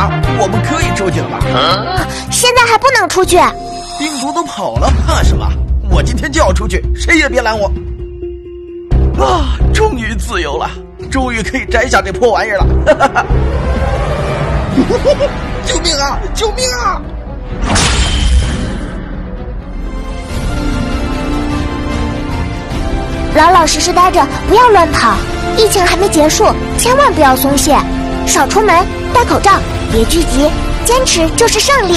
了，我们可以出去了吧？现在还不能出去。病毒都跑了，怕什么？我今天就要出去，谁也别拦我！啊，终于自由了，终于可以摘下这破玩意儿了！哈哈哈！救命啊！救命啊！老老实实待着，不要乱跑。疫情还没结束，千万不要松懈，少出门，戴口罩，别聚集，坚持就是胜利。